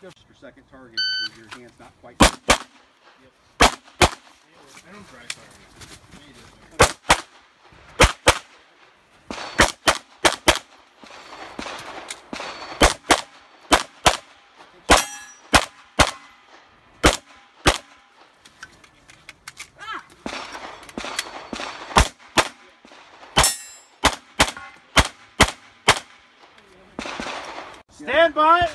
Just your second target with your hands not quite. I don't. Stand by.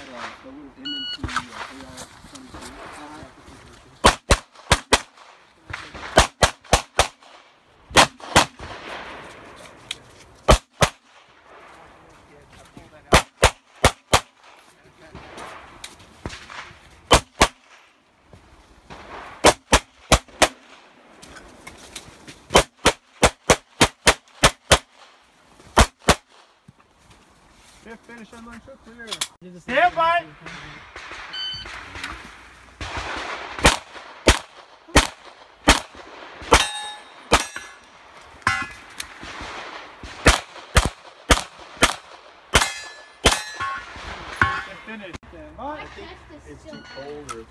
Fifth finish on line show clear. Stand by. Finish. Stand cold or it's?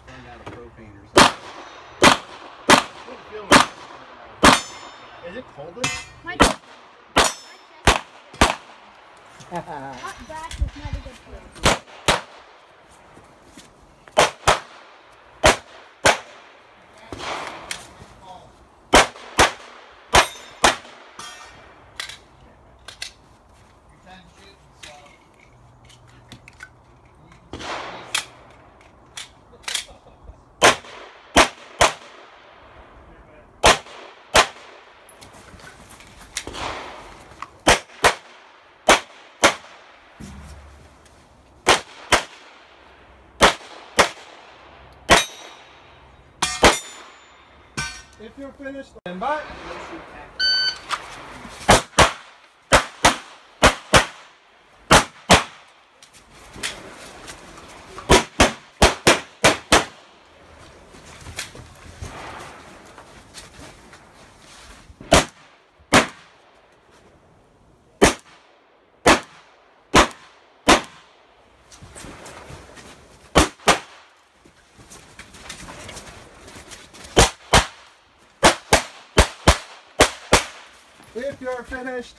Is it colder? My. Hot back is not If you're finished, stand by. If you're finished,